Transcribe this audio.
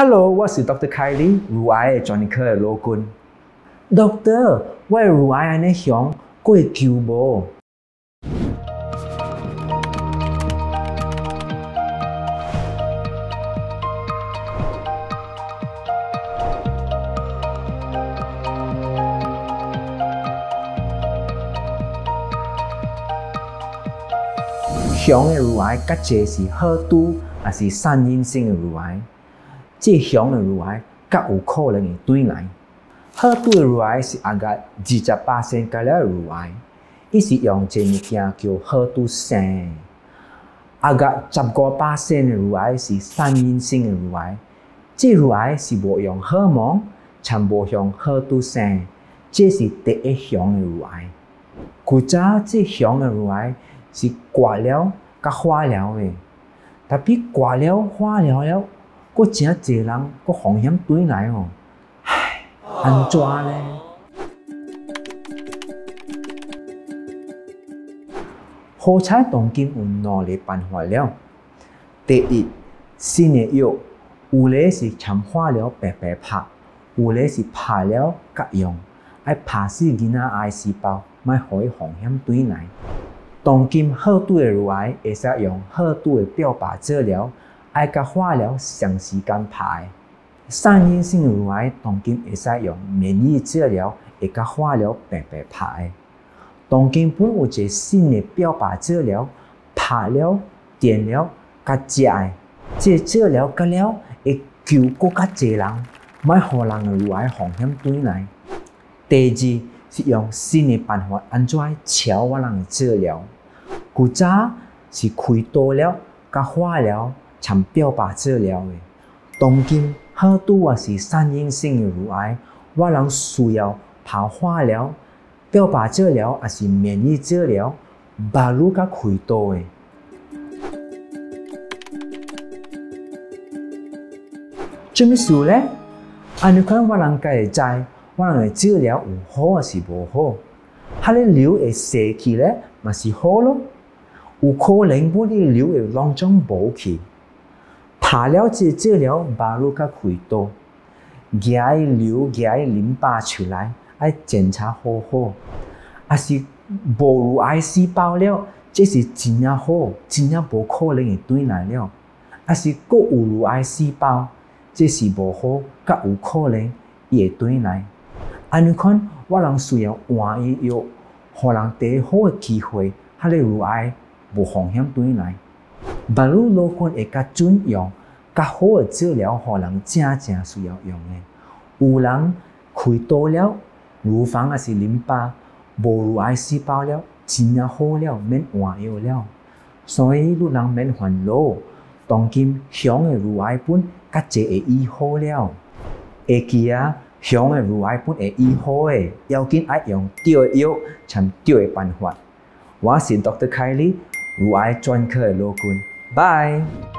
Hello，我是 Dr. Kylie，乳癌的专科的老君。Doctor，我的乳癌安尼凶，过会救无？雄的乳癌甲这是好度，还是散因性的乳癌？这雄的乳癌甲有可能会对来。好度的乳癌是阿个二十八线加了乳癌，伊是用一物件叫好度性。阿个十个八线的乳癌是三阴性的乳癌，这乳癌是无用荷尔蒙，全无用好度性，这是第一雄的乳癌。古早这雄的乳癌。是刮了甲化疗的，特别刮了化疗了，佫真侪人佫风险对来哦，唉，安怎呢？好彩当今有两个办法了。第一，新的药，有咧是强化了白白拍，有咧是拍了甲用，爱拍死囡仔癌细胞，莫互伊风险对来。当今好度的乳癌会使用好度的标靶治疗，爱甲化疗长时间排。散因性乳癌当今会使用免疫治疗，会甲化疗白白排。当今本有一新的标靶治疗，拍了、电疗、甲食的，这治疗甲了会救更较侪人，莫互人的乳癌风险转来。第二是用新的办法，安怎超我人的治疗？古早是开刀了、甲化疗、掺标靶治疗的。当今很多啊是散因性的乳癌，我人需要拍化疗、标靶治疗，还是免疫治疗，不如甲开刀的。怎么说呢？安尼看我人家会知，我人的治疗有好还是无好？他的瘤会生去咧，嘛是好咯。有可能我的瘤会当中无去，拍了这治疗，马路甲开刀，夹瘤夹淋巴出来，爱检查好好，啊是无乳癌细胞了，这是真正好，真正无可能会对来了，啊是各有乳癌细胞，这是无好，甲有可能会对来。安尼看，我人需要换医药，互人第好的机会，他的乳癌。无风险对来，不如老君会较准用，较好的治疗，互人真正需要用诶。有人开刀了，乳房也是淋巴无乳癌细胞了，真正好了，免换药了。所以，你人免烦恼。当今雄的乳癌本较济会医好了，会记啊，雄的乳癌本会医好诶，要紧爱用对的药，参对诶办法。我是 Dr. Kylie。乳癌专科诶罗君，Bye!